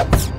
Let's go.